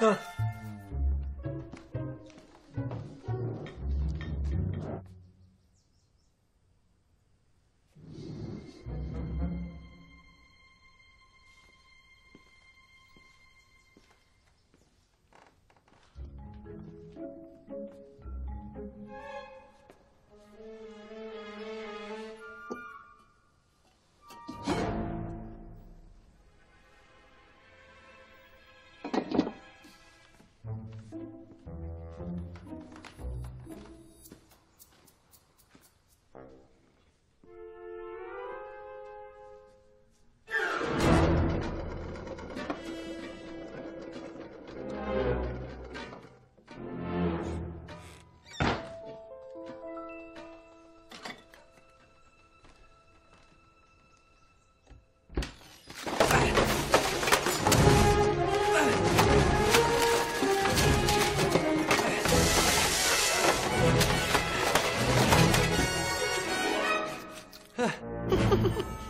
어. 诶